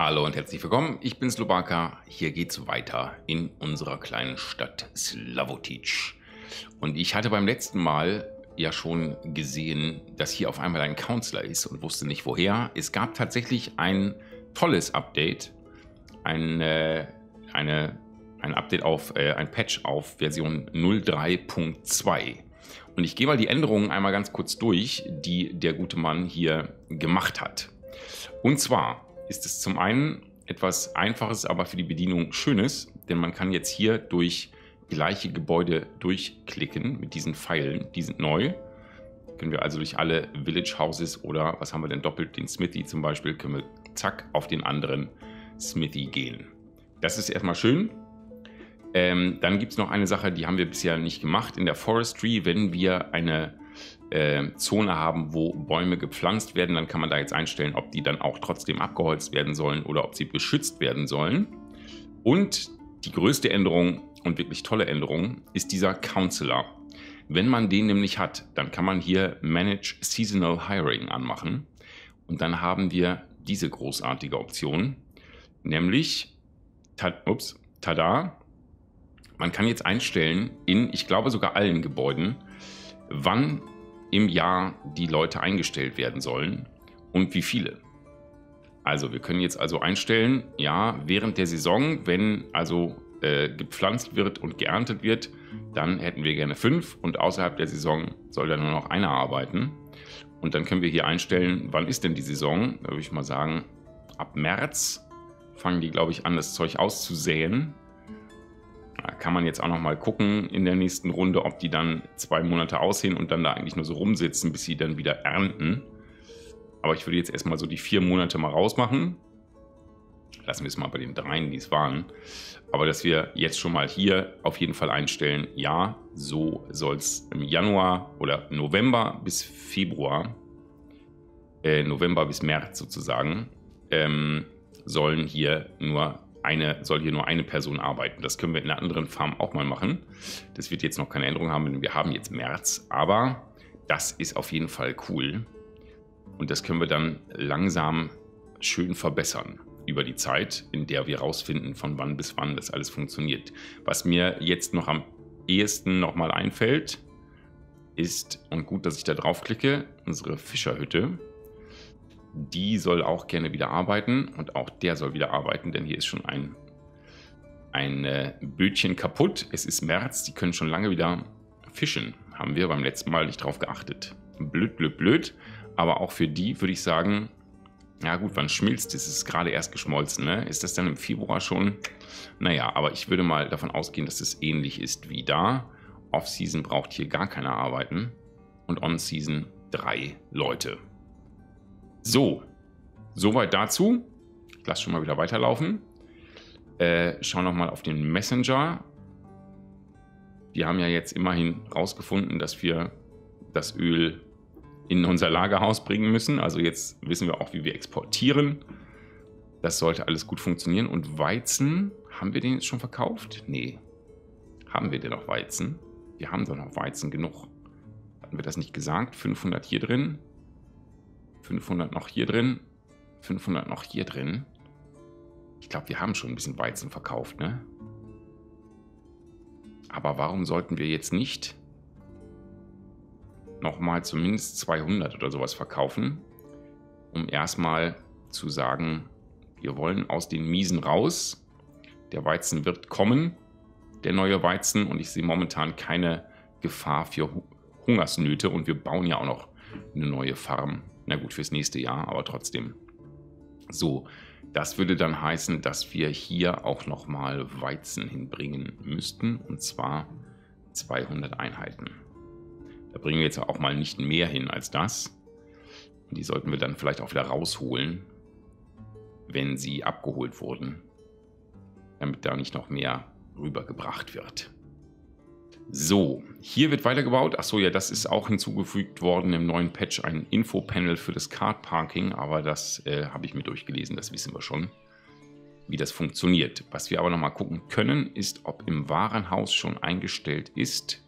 Hallo und herzlich willkommen. Ich bin Slobaka. Hier geht's weiter in unserer kleinen Stadt Slavotic. Und ich hatte beim letzten Mal ja schon gesehen, dass hier auf einmal ein Counselor ist und wusste nicht woher. Es gab tatsächlich ein tolles Update, ein, äh, eine, ein Update auf, äh, ein Patch auf Version 03.2. Und ich gehe mal die Änderungen einmal ganz kurz durch, die der gute Mann hier gemacht hat. Und zwar ist es zum einen etwas Einfaches, aber für die Bedienung Schönes, denn man kann jetzt hier durch gleiche Gebäude durchklicken mit diesen Pfeilen. Die sind neu. Können wir also durch alle Village Houses oder was haben wir denn doppelt, den Smithy zum Beispiel, können wir zack auf den anderen Smithy gehen. Das ist erstmal schön. Ähm, dann gibt es noch eine Sache, die haben wir bisher nicht gemacht. In der Forestry, wenn wir eine äh, Zone haben, wo Bäume gepflanzt werden, dann kann man da jetzt einstellen, ob die dann auch trotzdem abgeholzt werden sollen oder ob sie beschützt werden sollen. Und die größte Änderung und wirklich tolle Änderung ist dieser Counselor. Wenn man den nämlich hat, dann kann man hier Manage Seasonal Hiring anmachen und dann haben wir diese großartige Option, nämlich, ups, tada, man kann jetzt einstellen in, ich glaube sogar allen Gebäuden, wann im Jahr die Leute eingestellt werden sollen und wie viele. Also wir können jetzt also einstellen, ja, während der Saison, wenn also äh, gepflanzt wird und geerntet wird, dann hätten wir gerne fünf und außerhalb der Saison soll dann nur noch einer arbeiten. Und dann können wir hier einstellen, wann ist denn die Saison? Da würde ich mal sagen, ab März fangen die, glaube ich, an, das Zeug auszusäen. Kann man jetzt auch noch mal gucken in der nächsten Runde, ob die dann zwei Monate aussehen und dann da eigentlich nur so rumsitzen, bis sie dann wieder ernten. Aber ich würde jetzt erstmal so die vier Monate mal rausmachen. Lassen wir es mal bei den dreien, die es waren. Aber dass wir jetzt schon mal hier auf jeden Fall einstellen, ja, so soll es im Januar oder November bis Februar, äh, November bis März sozusagen, ähm, sollen hier nur eine, soll hier nur eine Person arbeiten. Das können wir in einer anderen Farm auch mal machen. Das wird jetzt noch keine Änderung haben, denn wir haben jetzt März. Aber das ist auf jeden Fall cool. Und das können wir dann langsam schön verbessern über die Zeit, in der wir rausfinden, von wann bis wann das alles funktioniert. Was mir jetzt noch am ehesten nochmal einfällt, ist, und gut, dass ich da draufklicke, unsere Fischerhütte die soll auch gerne wieder arbeiten und auch der soll wieder arbeiten, denn hier ist schon ein, ein äh, Bötchen kaputt. Es ist März, die können schon lange wieder fischen. Haben wir beim letzten Mal nicht drauf geachtet. Blöd, blöd, blöd. Aber auch für die würde ich sagen, ja gut, wann schmilzt es? Es ist gerade erst geschmolzen, ne? Ist das dann im Februar schon? Naja, aber ich würde mal davon ausgehen, dass es ähnlich ist wie da. Off-Season braucht hier gar keiner arbeiten und On-Season drei Leute. So, soweit dazu. Ich lasse schon mal wieder weiterlaufen. Äh, schau nochmal auf den Messenger. Wir haben ja jetzt immerhin rausgefunden, dass wir das Öl in unser Lagerhaus bringen müssen. Also jetzt wissen wir auch, wie wir exportieren. Das sollte alles gut funktionieren. Und Weizen, haben wir den jetzt schon verkauft? Nee. Haben wir denn noch Weizen? Wir haben doch noch Weizen genug. Hatten wir das nicht gesagt? 500 hier drin, 500 noch hier drin. 500 noch hier drin. Ich glaube, wir haben schon ein bisschen Weizen verkauft, ne? Aber warum sollten wir jetzt nicht nochmal zumindest 200 oder sowas verkaufen, um erstmal zu sagen, wir wollen aus den Miesen raus. Der Weizen wird kommen, der neue Weizen, und ich sehe momentan keine Gefahr für Hungersnöte und wir bauen ja auch noch eine neue Farm. Na gut, fürs nächste Jahr, aber trotzdem. So, das würde dann heißen, dass wir hier auch nochmal Weizen hinbringen müssten. Und zwar 200 Einheiten. Da bringen wir jetzt auch mal nicht mehr hin als das. Und die sollten wir dann vielleicht auch wieder rausholen, wenn sie abgeholt wurden. Damit da nicht noch mehr rübergebracht wird. So, hier wird weitergebaut. Achso, ja, das ist auch hinzugefügt worden im neuen Patch, ein Infopanel für das Card Parking, aber das äh, habe ich mir durchgelesen, das wissen wir schon, wie das funktioniert. Was wir aber nochmal gucken können, ist, ob im Warenhaus schon eingestellt ist,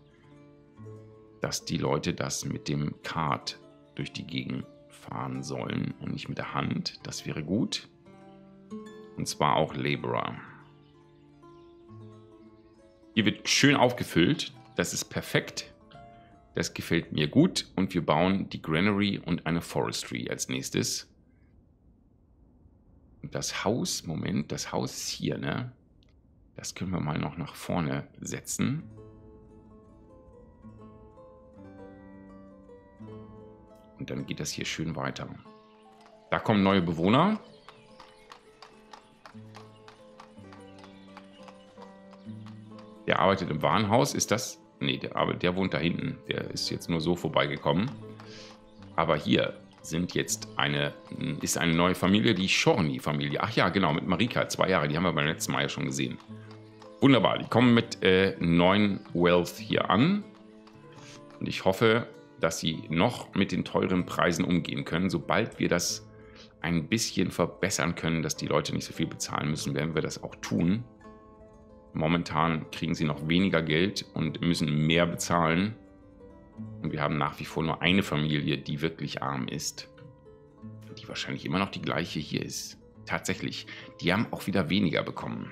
dass die Leute das mit dem Card durch die Gegend fahren sollen und nicht mit der Hand. Das wäre gut. Und zwar auch Laborer. Hier wird schön aufgefüllt. Das ist perfekt. Das gefällt mir gut. Und wir bauen die Granary und eine Forestry als nächstes. Und das Haus, Moment, das Haus ist hier, ne? Das können wir mal noch nach vorne setzen. Und dann geht das hier schön weiter. Da kommen neue Bewohner. Der arbeitet im Warenhaus. Ist das? Nee, der, der wohnt da hinten. Der ist jetzt nur so vorbeigekommen. Aber hier sind jetzt eine, ist eine neue Familie, die Shorny-Familie. Ach ja, genau, mit Marika, zwei Jahre. Die haben wir beim letzten Mal ja schon gesehen. Wunderbar, die kommen mit äh, neuen Wealth hier an. Und ich hoffe, dass sie noch mit den teuren Preisen umgehen können. Sobald wir das ein bisschen verbessern können, dass die Leute nicht so viel bezahlen müssen, werden wir das auch tun. Momentan kriegen sie noch weniger Geld und müssen mehr bezahlen. Und wir haben nach wie vor nur eine Familie, die wirklich arm ist. Die wahrscheinlich immer noch die gleiche hier ist. Tatsächlich, die haben auch wieder weniger bekommen.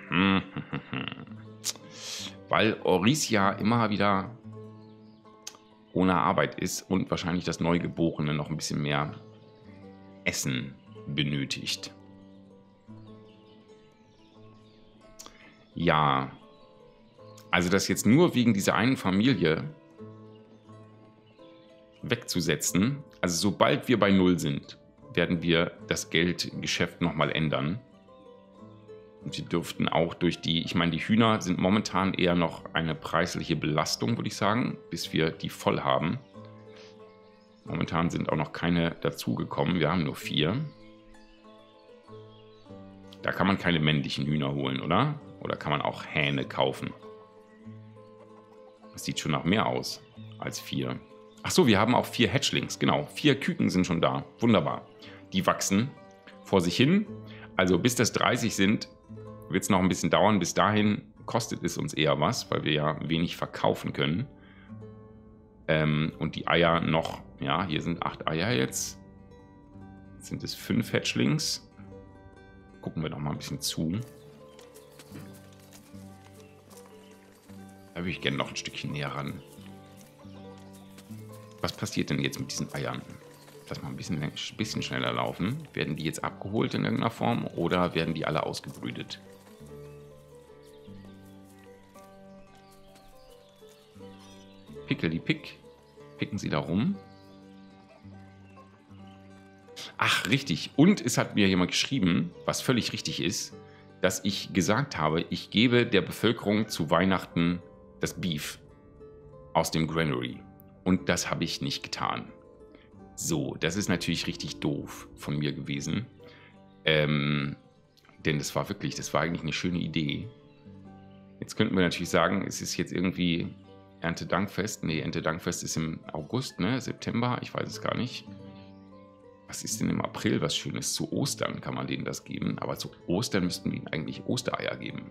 Weil Orisia immer wieder ohne Arbeit ist und wahrscheinlich das Neugeborene noch ein bisschen mehr Essen benötigt. Ja, also das jetzt nur wegen dieser einen Familie wegzusetzen, also sobald wir bei Null sind, werden wir das Geldgeschäft nochmal ändern. Und wir dürften auch durch die, ich meine, die Hühner sind momentan eher noch eine preisliche Belastung, würde ich sagen, bis wir die voll haben. Momentan sind auch noch keine dazugekommen. Wir haben nur vier. Da kann man keine männlichen Hühner holen, oder? Oder kann man auch Hähne kaufen? Das sieht schon nach mehr aus als vier. Achso, wir haben auch vier Hatchlings, genau. Vier Küken sind schon da. Wunderbar. Die wachsen vor sich hin. Also bis das 30 sind, wird es noch ein bisschen dauern. Bis dahin kostet es uns eher was, weil wir ja wenig verkaufen können. Ähm, und die Eier noch, ja, hier sind acht Eier jetzt. jetzt sind es fünf Hatchlings. Gucken wir noch mal ein bisschen zu. Da würde ich gerne noch ein Stückchen näher ran. Was passiert denn jetzt mit diesen Eiern? Lass mal ein bisschen, ein bisschen schneller laufen. Werden die jetzt abgeholt in irgendeiner Form oder werden die alle ausgebrütet? Pickel die Pick. Picken sie da rum. Ach, richtig. Und es hat mir jemand geschrieben, was völlig richtig ist, dass ich gesagt habe, ich gebe der Bevölkerung zu Weihnachten das Beef aus dem Granary. Und das habe ich nicht getan. So, das ist natürlich richtig doof von mir gewesen. Ähm, denn das war wirklich, das war eigentlich eine schöne Idee. Jetzt könnten wir natürlich sagen, es ist jetzt irgendwie Erntedankfest. Nee, Erntedankfest ist im August, ne? September, ich weiß es gar nicht. Was ist denn im April was Schönes? Zu Ostern kann man denen das geben, aber zu Ostern müssten wir ihnen eigentlich Ostereier geben.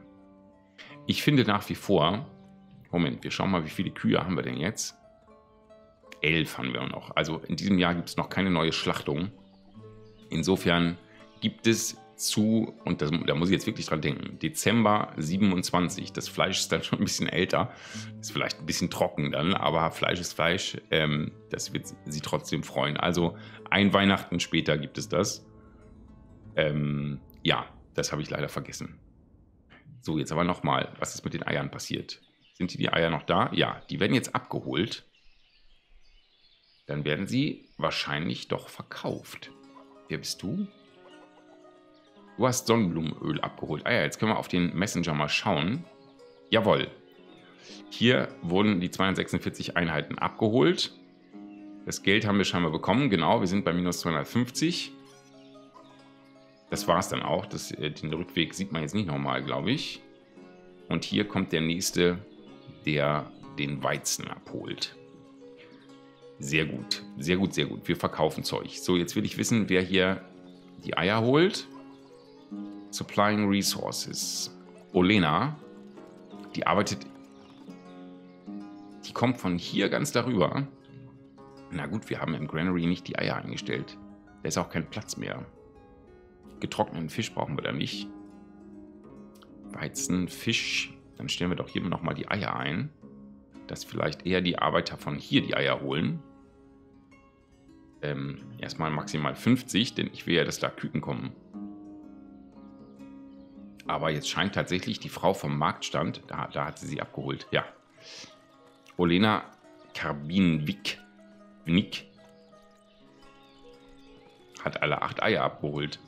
Ich finde nach wie vor, Moment, wir schauen mal, wie viele Kühe haben wir denn jetzt? Elf haben wir noch. Also in diesem Jahr gibt es noch keine neue Schlachtung. Insofern gibt es zu, und das, da muss ich jetzt wirklich dran denken, Dezember 27. Das Fleisch ist dann schon ein bisschen älter, ist vielleicht ein bisschen trocken dann, aber Fleisch ist Fleisch. Ähm, das wird sie trotzdem freuen. Also ein Weihnachten später gibt es das. Ähm, ja, das habe ich leider vergessen. So, jetzt aber nochmal, was ist mit den Eiern passiert? Sind die, die Eier noch da? Ja, die werden jetzt abgeholt. Dann werden sie wahrscheinlich doch verkauft. Wer bist du? Du hast Sonnenblumenöl abgeholt. Ah ja, jetzt können wir auf den Messenger mal schauen. Jawohl. Hier wurden die 246 Einheiten abgeholt. Das Geld haben wir scheinbar bekommen. Genau, wir sind bei minus 250. Das war es dann auch. Das, äh, den Rückweg sieht man jetzt nicht nochmal, glaube ich. Und hier kommt der nächste, der den Weizen abholt. Sehr gut, sehr gut, sehr gut. Wir verkaufen Zeug. So, jetzt will ich wissen, wer hier die Eier holt. Supplying Resources. Olena, die arbeitet, die kommt von hier ganz darüber. Na gut, wir haben im Granary nicht die Eier eingestellt. Da ist auch kein Platz mehr. Getrockneten Fisch brauchen wir da nicht. Weizen, Fisch. Dann stellen wir doch hier nochmal die Eier ein. Dass vielleicht eher die Arbeiter von hier die Eier holen. Ähm, erstmal maximal 50, denn ich will ja, dass da Küken kommen. Aber jetzt scheint tatsächlich die Frau vom Marktstand, da, da hat sie sie abgeholt, ja. Olena Karbinwik, Nick, hat alle acht Eier abgeholt.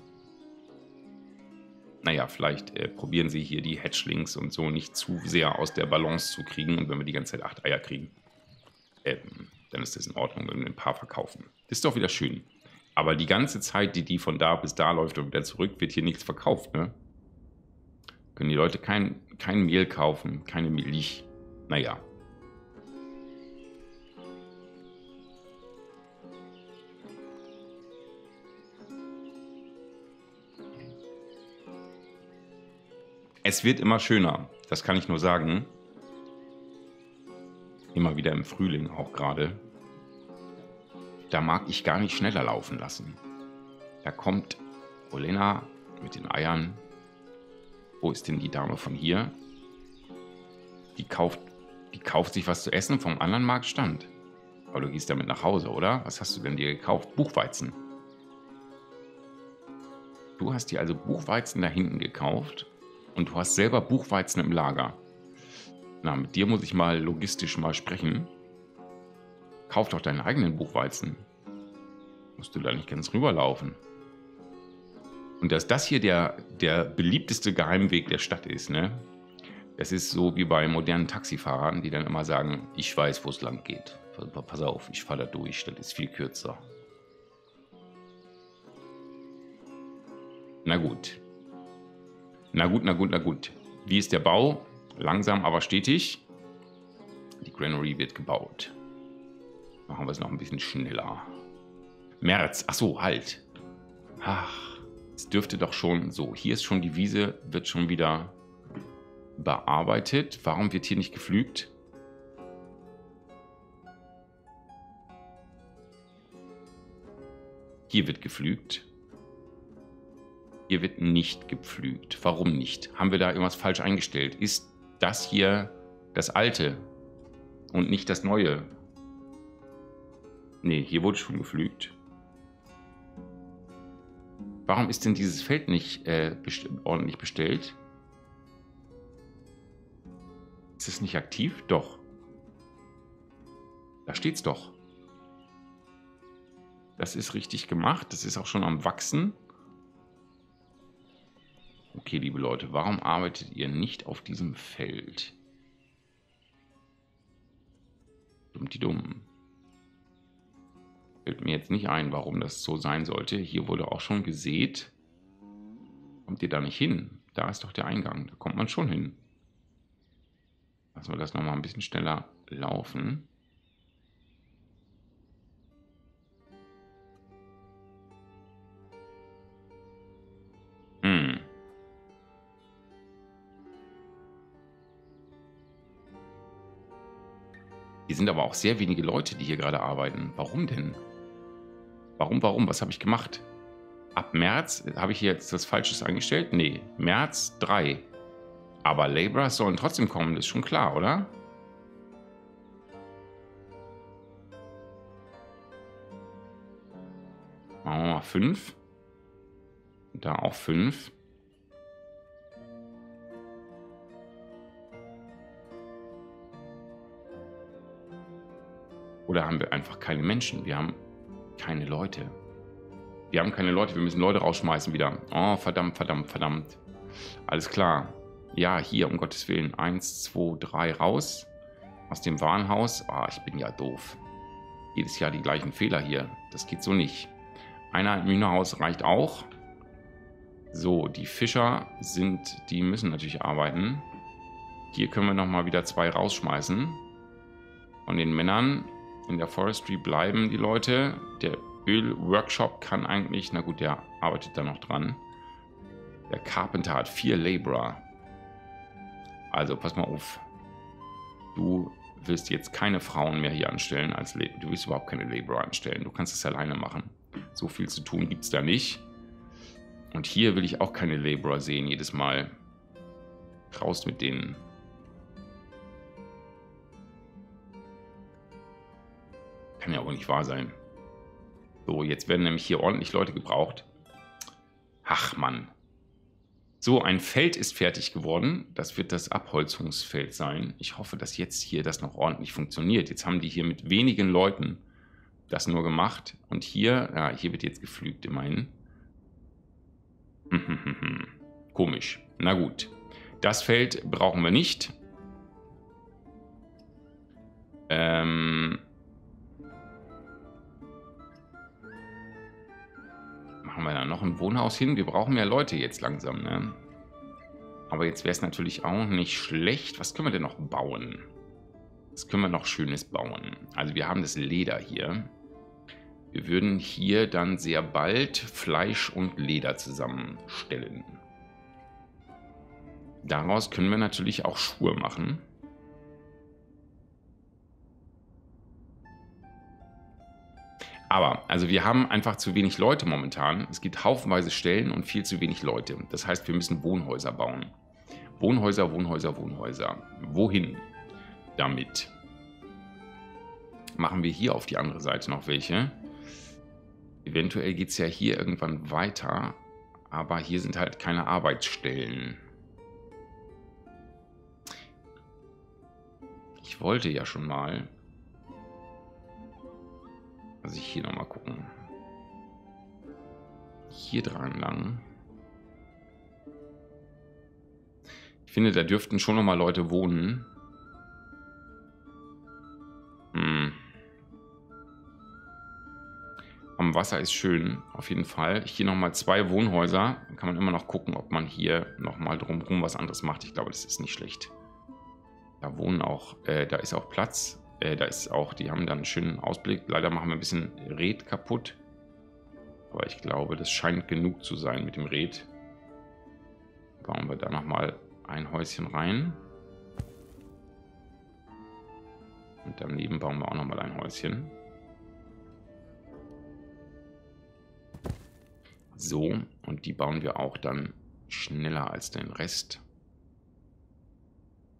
Naja, vielleicht äh, probieren sie hier die Hatchlings und so nicht zu sehr aus der Balance zu kriegen. Und wenn wir die ganze Zeit acht Eier kriegen, ähm, dann ist das in Ordnung, wenn wir ein paar verkaufen. Ist doch wieder schön. Aber die ganze Zeit, die die von da bis da läuft und wieder zurück, wird hier nichts verkauft, ne? Können die Leute kein, kein Mehl kaufen, keine Milch. Naja. Es wird immer schöner, das kann ich nur sagen. Immer wieder im Frühling auch gerade. Da mag ich gar nicht schneller laufen lassen. Da kommt Olena mit den Eiern. Wo ist denn die Dame von hier? Die kauft, die kauft sich was zu essen vom anderen Marktstand. Aber du gehst damit nach Hause, oder? Was hast du denn dir gekauft? Buchweizen. Du hast dir also Buchweizen da hinten gekauft und du hast selber Buchweizen im Lager. Na, mit dir muss ich mal logistisch mal sprechen. Kauf doch deinen eigenen Buchweizen. Musst du da nicht ganz rüberlaufen. Und dass das hier der, der beliebteste Geheimweg der Stadt ist, ne? Das ist so wie bei modernen Taxifahrern, die dann immer sagen, ich weiß, wo es lang geht. Pass auf, ich fahre da durch, das ist viel kürzer. Na gut. Na gut, na gut, na gut. Wie ist der Bau? Langsam, aber stetig. Die Granary wird gebaut. Machen wir es noch ein bisschen schneller. März. Achso, halt. Ach, es dürfte doch schon so. Hier ist schon die Wiese, wird schon wieder bearbeitet. Warum wird hier nicht geflügt? Hier wird geflügt. Hier wird nicht gepflügt. Warum nicht? Haben wir da irgendwas falsch eingestellt? Ist das hier das alte und nicht das neue? Nee, hier wurde schon gepflügt. Warum ist denn dieses Feld nicht äh, best ordentlich bestellt? Ist es nicht aktiv? Doch. Da steht's doch. Das ist richtig gemacht. Das ist auch schon am Wachsen. Okay, liebe Leute, warum arbeitet ihr nicht auf diesem Feld? Dumm die dumm. Fällt mir jetzt nicht ein, warum das so sein sollte. Hier wurde auch schon gesät. Kommt ihr da nicht hin? Da ist doch der Eingang. Da kommt man schon hin. Lassen wir das nochmal ein bisschen schneller laufen. Sind aber auch sehr wenige Leute, die hier gerade arbeiten. Warum denn? Warum, warum? Was habe ich gemacht? Ab März, habe ich hier jetzt was Falsches eingestellt? Nee, März 3. Aber Laborer sollen trotzdem kommen, das ist schon klar, oder? Machen wir mal 5. Da auch 5. Oder haben wir einfach keine Menschen? Wir haben keine Leute. Wir haben keine Leute, wir müssen Leute rausschmeißen wieder. Oh, verdammt, verdammt, verdammt. Alles klar. Ja, hier, um Gottes Willen. Eins, zwei, drei raus. Aus dem Warenhaus. Ah, ich bin ja doof. Jedes Jahr die gleichen Fehler hier. Das geht so nicht. Einer im Hühnerhaus reicht auch. So, die Fischer sind, die müssen natürlich arbeiten. Hier können wir nochmal wieder zwei rausschmeißen. Von den Männern in der Forestry bleiben die Leute. Der Ölworkshop kann eigentlich, na gut, der arbeitet da noch dran. Der Carpenter hat vier Laborer. Also pass mal auf. Du wirst jetzt keine Frauen mehr hier anstellen als Du willst überhaupt keine Laborer anstellen. Du kannst es alleine machen. So viel zu tun gibt es da nicht. Und hier will ich auch keine Laborer sehen jedes Mal. Raus mit denen. Kann ja auch nicht wahr sein. So, jetzt werden nämlich hier ordentlich Leute gebraucht. Ach Mann. So, ein Feld ist fertig geworden. Das wird das Abholzungsfeld sein. Ich hoffe, dass jetzt hier das noch ordentlich funktioniert. Jetzt haben die hier mit wenigen Leuten das nur gemacht. Und hier, ja, hier wird jetzt geflügt immerhin. Komisch. Na gut. Das Feld brauchen wir nicht. Ähm... Machen wir da noch ein Wohnhaus hin? Wir brauchen mehr Leute jetzt langsam, ne? Aber jetzt wäre es natürlich auch nicht schlecht. Was können wir denn noch bauen? Was können wir noch Schönes bauen? Also wir haben das Leder hier. Wir würden hier dann sehr bald Fleisch und Leder zusammenstellen. Daraus können wir natürlich auch Schuhe machen. Aber, also wir haben einfach zu wenig Leute momentan. Es gibt haufenweise Stellen und viel zu wenig Leute. Das heißt, wir müssen Wohnhäuser bauen. Wohnhäuser, Wohnhäuser, Wohnhäuser. Wohin damit? Machen wir hier auf die andere Seite noch welche. Eventuell geht es ja hier irgendwann weiter. Aber hier sind halt keine Arbeitsstellen. Ich wollte ja schon mal also ich hier nochmal gucken. Hier dran lang. Ich finde, da dürften schon nochmal Leute wohnen. Hm. Am Wasser ist schön, auf jeden Fall. Hier nochmal zwei Wohnhäuser. Dann kann man immer noch gucken, ob man hier nochmal drumherum was anderes macht. Ich glaube, das ist nicht schlecht. Da wohnen auch, äh, da ist auch Platz. Äh, da ist auch, die haben dann einen schönen Ausblick. Leider machen wir ein bisschen Red kaputt. Aber ich glaube, das scheint genug zu sein mit dem Red. Bauen wir da nochmal ein Häuschen rein. Und daneben bauen wir auch nochmal ein Häuschen. So, und die bauen wir auch dann schneller als den Rest.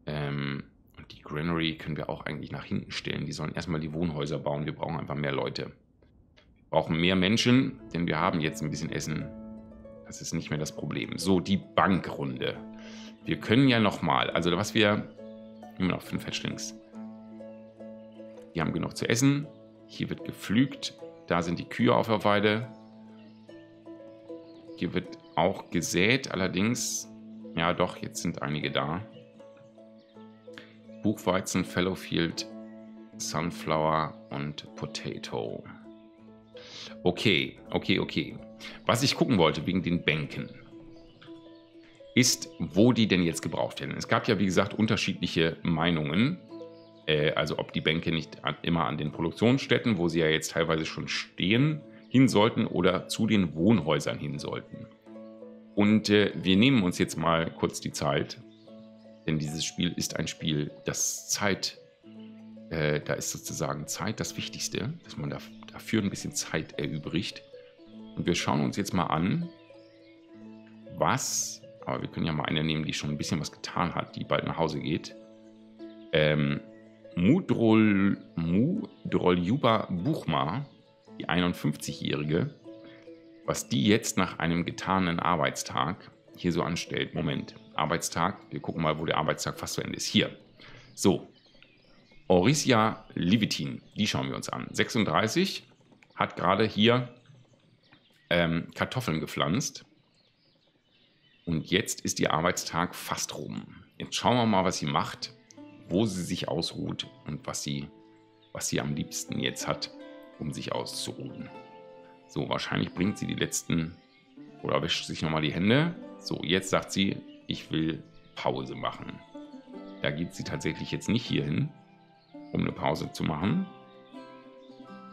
Ähm, und die Granary können wir auch eigentlich nach hinten stellen. Die sollen erstmal die Wohnhäuser bauen. Wir brauchen einfach mehr Leute. Wir brauchen mehr Menschen, denn wir haben jetzt ein bisschen Essen. Das ist nicht mehr das Problem. So, die Bankrunde. Wir können ja nochmal, also was wir, immer noch fünf Hatchlings. Die haben genug zu essen. Hier wird geflügt. Da sind die Kühe auf der Weide. Hier wird auch gesät, allerdings, ja doch, jetzt sind einige da. Buchweizen, Fellowfield, Sunflower und Potato. Okay, okay, okay. Was ich gucken wollte wegen den Bänken, ist, wo die denn jetzt gebraucht werden. Es gab ja, wie gesagt, unterschiedliche Meinungen. Äh, also ob die Bänke nicht an, immer an den Produktionsstätten, wo sie ja jetzt teilweise schon stehen, hin sollten oder zu den Wohnhäusern hin sollten. Und äh, wir nehmen uns jetzt mal kurz die Zeit denn dieses Spiel ist ein Spiel, das Zeit, äh, da ist sozusagen Zeit das Wichtigste, dass man da, dafür ein bisschen Zeit erübrigt. Und wir schauen uns jetzt mal an, was, aber wir können ja mal eine nehmen, die schon ein bisschen was getan hat, die bald nach Hause geht. Ähm, Mudrol, Mudroljuba Buchma, die 51-Jährige, was die jetzt nach einem getanen Arbeitstag hier so anstellt. Moment. Arbeitstag. Wir gucken mal, wo der Arbeitstag fast zu Ende ist. Hier. So. Orisia Livitin, die schauen wir uns an. 36, hat gerade hier ähm, Kartoffeln gepflanzt. Und jetzt ist ihr Arbeitstag fast rum. Jetzt schauen wir mal, was sie macht, wo sie sich ausruht und was sie, was sie am liebsten jetzt hat, um sich auszuruhen. So, wahrscheinlich bringt sie die letzten oder wäscht sich nochmal die Hände. So, jetzt sagt sie, ich will Pause machen. Da geht sie tatsächlich jetzt nicht hier hin, um eine Pause zu machen,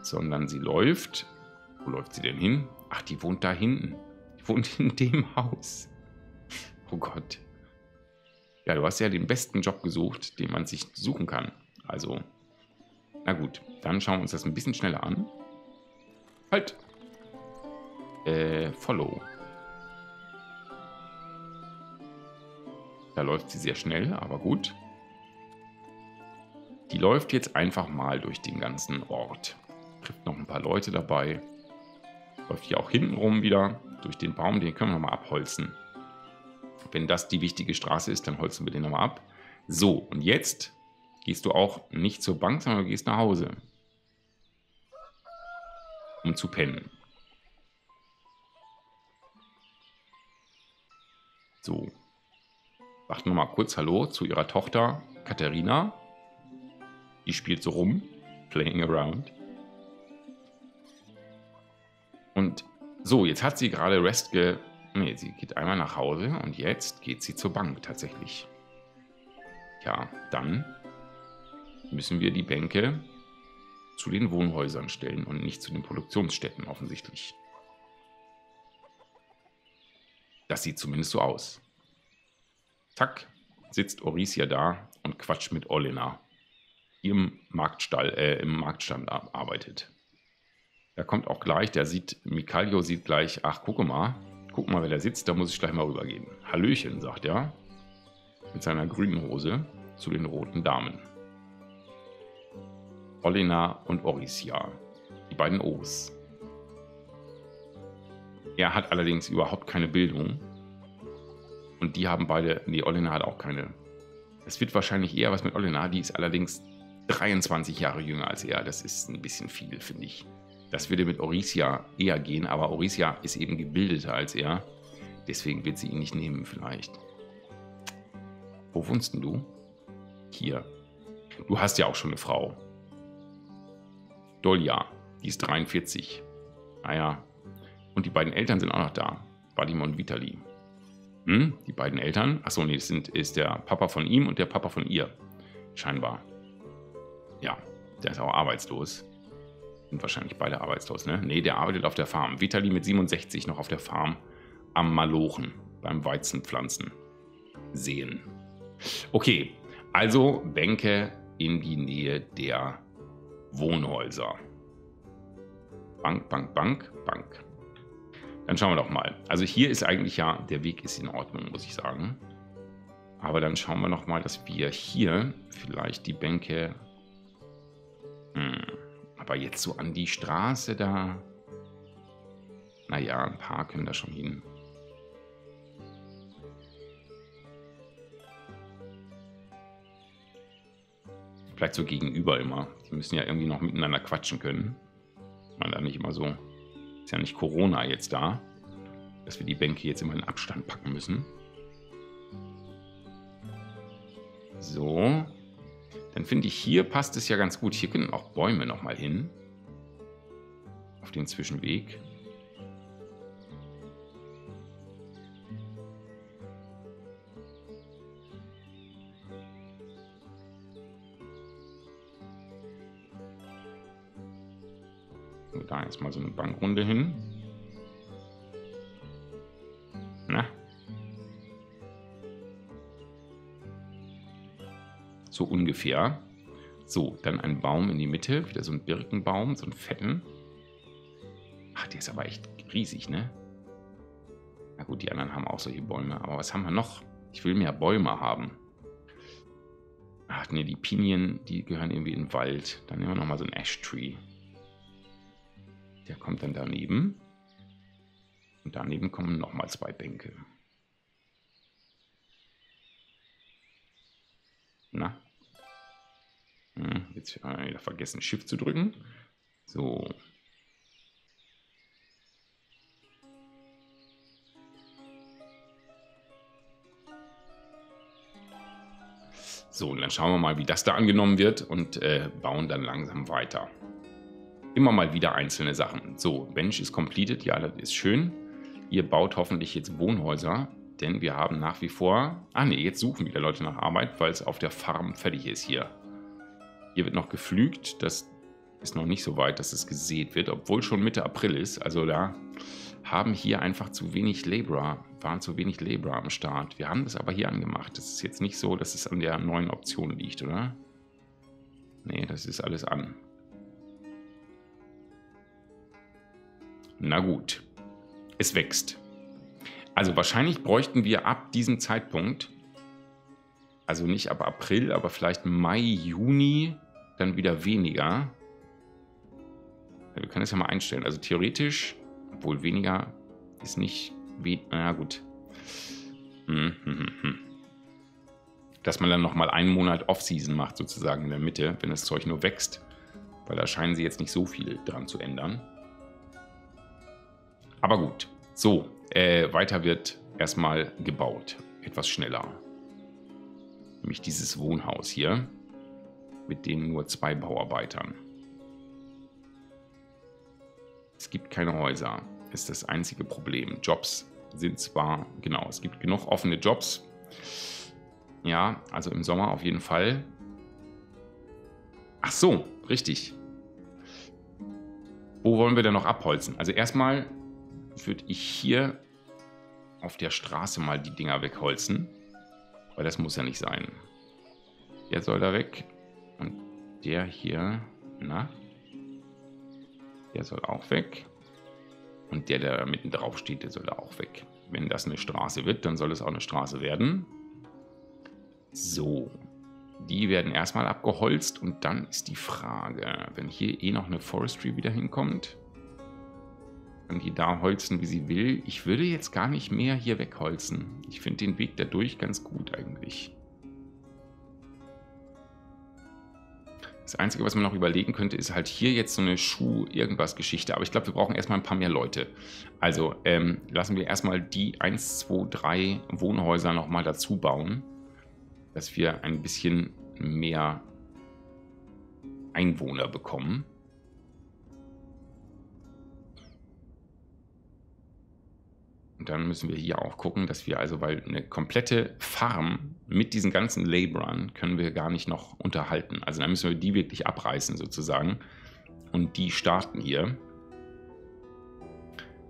sondern sie läuft. Wo läuft sie denn hin? Ach, die wohnt da hinten. Die wohnt in dem Haus. Oh Gott. Ja, du hast ja den besten Job gesucht, den man sich suchen kann. Also, na gut, dann schauen wir uns das ein bisschen schneller an. Halt! Äh, Follow. Da läuft sie sehr schnell, aber gut. Die läuft jetzt einfach mal durch den ganzen Ort. Trifft noch ein paar Leute dabei. Läuft hier auch hinten rum wieder durch den Baum. Den können wir nochmal abholzen. Wenn das die wichtige Straße ist, dann holzen wir den nochmal ab. So, und jetzt gehst du auch nicht zur Bank, sondern gehst nach Hause. Um zu pennen. So. Sagt nochmal kurz Hallo zu ihrer Tochter Katharina. Die spielt so rum, playing around. Und so, jetzt hat sie gerade Rest ge... Nee, sie geht einmal nach Hause und jetzt geht sie zur Bank tatsächlich. Ja, dann müssen wir die Bänke zu den Wohnhäusern stellen und nicht zu den Produktionsstätten offensichtlich. Das sieht zumindest so aus. Zack, sitzt Orisia da und quatscht mit Olena im Marktstall, äh, im Marktstand arbeitet. Da kommt auch gleich, der sieht, Mikaljo sieht gleich, ach, guck mal, guck mal, wer da sitzt, da muss ich gleich mal rübergehen. Hallöchen, sagt er, mit seiner grünen Hose zu den roten Damen. Olena und Orisia, die beiden O's. Er hat allerdings überhaupt keine Bildung. Und die haben beide, nee, Olena hat auch keine. Es wird wahrscheinlich eher was mit Olena, die ist allerdings 23 Jahre jünger als er. Das ist ein bisschen viel, finde ich. Das würde mit Orisia eher gehen, aber Orisia ist eben gebildeter als er. Deswegen wird sie ihn nicht nehmen, vielleicht. Wo wohnst denn du? Hier. Du hast ja auch schon eine Frau. Dolja, die ist 43. Naja. Ah und die beiden Eltern sind auch noch da. Vadim und Vitali. Hm? Die beiden Eltern? Achso, nee, das sind, ist der Papa von ihm und der Papa von ihr. Scheinbar. Ja, der ist auch arbeitslos. Sind wahrscheinlich beide arbeitslos, ne? Ne, der arbeitet auf der Farm. Vitali mit 67 noch auf der Farm am Malochen beim Weizenpflanzen sehen. Okay, also Bänke in die Nähe der Wohnhäuser. Bank, Bank, Bank, Bank. Dann schauen wir doch mal. Also hier ist eigentlich ja, der Weg ist in Ordnung, muss ich sagen. Aber dann schauen wir noch mal, dass wir hier vielleicht die Bänke hm. Aber jetzt so an die Straße da. Naja, ein paar können da schon hin. Vielleicht so gegenüber immer. Die müssen ja irgendwie noch miteinander quatschen können. Man da nicht immer so. Ist ja nicht Corona jetzt da, dass wir die Bänke jetzt immer in Abstand packen müssen. So. Dann finde ich, hier passt es ja ganz gut. Hier können auch Bäume nochmal hin. Auf den Zwischenweg. Jetzt mal so eine Bankrunde hin. so ungefähr. So, dann ein Baum in die Mitte, wieder so ein Birkenbaum, so ein fetten. Ach, der ist aber echt riesig, ne? Na gut, die anderen haben auch solche Bäume, aber was haben wir noch? Ich will mehr Bäume haben. Ach ne, die Pinien, die gehören irgendwie in den Wald. Dann nehmen wir nochmal so einen Ash-Tree. Der kommt dann daneben. Und daneben kommen nochmal zwei Bänke. Na, hm, jetzt wieder vergessen, Shift zu drücken. So. So, und dann schauen wir mal, wie das da angenommen wird und äh, bauen dann langsam weiter. Immer mal wieder einzelne Sachen. So, Bench ist completed. Ja, das ist schön. Ihr baut hoffentlich jetzt Wohnhäuser, denn wir haben nach wie vor... Ah ne, jetzt suchen wieder Leute nach Arbeit, weil es auf der Farm fertig ist hier. Hier wird noch geflügt. Das ist noch nicht so weit, dass es gesät wird, obwohl schon Mitte April ist. Also da haben hier einfach zu wenig Laborer, waren zu wenig Laborer am Start. Wir haben das aber hier angemacht. Das ist jetzt nicht so, dass es an der neuen Option liegt, oder? Nee, das ist alles an. Na gut. Es wächst. Also wahrscheinlich bräuchten wir ab diesem Zeitpunkt Also nicht ab April, aber vielleicht Mai, Juni dann wieder weniger. Wir können das ja mal einstellen. Also theoretisch, obwohl weniger ist nicht... We na gut. Hm, hm, hm. Dass man dann nochmal einen Monat Off-Season macht, sozusagen in der Mitte, wenn das Zeug nur wächst. Weil da scheinen sie jetzt nicht so viel dran zu ändern. Aber gut. So, äh, weiter wird erstmal gebaut. Etwas schneller. Nämlich dieses Wohnhaus hier. Mit den nur zwei Bauarbeitern. Es gibt keine Häuser. Ist das einzige Problem. Jobs sind zwar, genau, es gibt genug offene Jobs. Ja, also im Sommer auf jeden Fall. Ach so, richtig. Wo wollen wir denn noch abholzen? Also erstmal würde ich hier auf der Straße mal die Dinger wegholzen. Weil das muss ja nicht sein. Der soll da weg. Und der hier, na? Der soll auch weg. Und der, der da mitten drauf steht, der soll da auch weg. Wenn das eine Straße wird, dann soll es auch eine Straße werden. So. Die werden erstmal abgeholzt und dann ist die Frage, wenn hier eh noch eine Forestry wieder hinkommt, die da holzen, wie sie will. Ich würde jetzt gar nicht mehr hier wegholzen. Ich finde den Weg dadurch ganz gut eigentlich. Das Einzige, was man noch überlegen könnte, ist halt hier jetzt so eine Schuh-Irgendwas-Geschichte. Aber ich glaube, wir brauchen erstmal ein paar mehr Leute. Also ähm, lassen wir erstmal die 1, 2, 3 Wohnhäuser nochmal dazu bauen, dass wir ein bisschen mehr Einwohner bekommen. Dann müssen wir hier auch gucken, dass wir also, weil eine komplette Farm mit diesen ganzen Laborern können wir gar nicht noch unterhalten. Also dann müssen wir die wirklich abreißen sozusagen. Und die starten hier,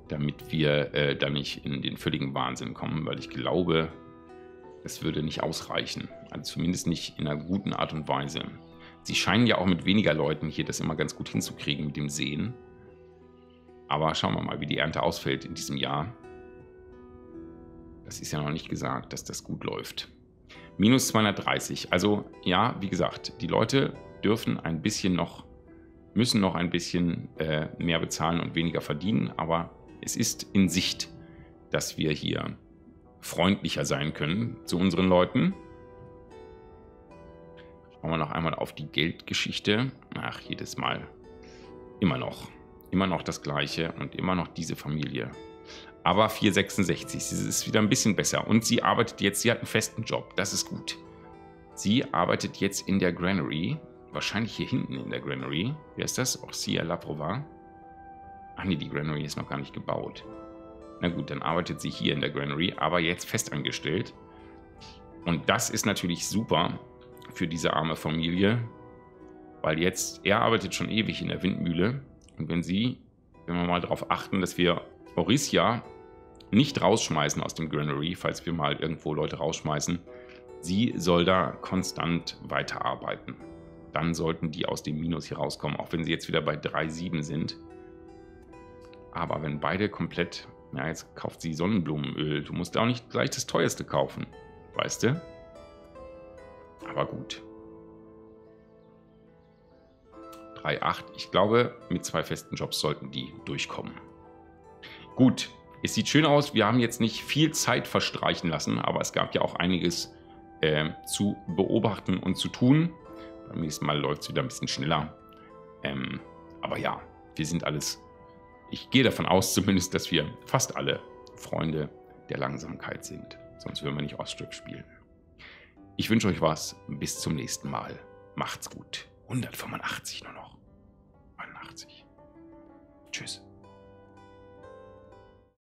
damit wir äh, dann nicht in den völligen Wahnsinn kommen, weil ich glaube, es würde nicht ausreichen. Also zumindest nicht in einer guten Art und Weise. Sie scheinen ja auch mit weniger Leuten hier das immer ganz gut hinzukriegen mit dem Sehen. Aber schauen wir mal, wie die Ernte ausfällt in diesem Jahr. Das ist ja noch nicht gesagt, dass das gut läuft. Minus 230. Also ja, wie gesagt, die Leute dürfen ein bisschen noch, müssen noch ein bisschen äh, mehr bezahlen und weniger verdienen, aber es ist in Sicht, dass wir hier freundlicher sein können zu unseren Leuten. Schauen wir noch einmal auf die Geldgeschichte. Ach, jedes Mal. Immer noch. Immer noch das Gleiche und immer noch diese Familie aber 466. Sie ist wieder ein bisschen besser. Und sie arbeitet jetzt, sie hat einen festen Job. Das ist gut. Sie arbeitet jetzt in der Granary. Wahrscheinlich hier hinten in der Granary. Wer ist das? Orsia Laprova. Ach nee, die Granary ist noch gar nicht gebaut. Na gut, dann arbeitet sie hier in der Granary, aber jetzt festangestellt. Und das ist natürlich super für diese arme Familie, weil jetzt, er arbeitet schon ewig in der Windmühle. Und wenn sie, wenn wir mal darauf achten, dass wir Orisia nicht rausschmeißen aus dem Granary, falls wir mal irgendwo Leute rausschmeißen. Sie soll da konstant weiterarbeiten. Dann sollten die aus dem Minus hier rauskommen, auch wenn sie jetzt wieder bei 3,7 sind. Aber wenn beide komplett... Ja, jetzt kauft sie Sonnenblumenöl. Du musst auch nicht gleich das teuerste kaufen. Weißt du? Aber gut. 3,8. Ich glaube, mit zwei festen Jobs sollten die durchkommen. Gut, es sieht schön aus. Wir haben jetzt nicht viel Zeit verstreichen lassen, aber es gab ja auch einiges äh, zu beobachten und zu tun. Beim nächsten Mal läuft es wieder ein bisschen schneller. Ähm, aber ja, wir sind alles, ich gehe davon aus zumindest, dass wir fast alle Freunde der Langsamkeit sind. Sonst würden wir nicht Oststrip spielen. Ich wünsche euch was. Bis zum nächsten Mal. Macht's gut. 185 nur noch. 81. Tschüss.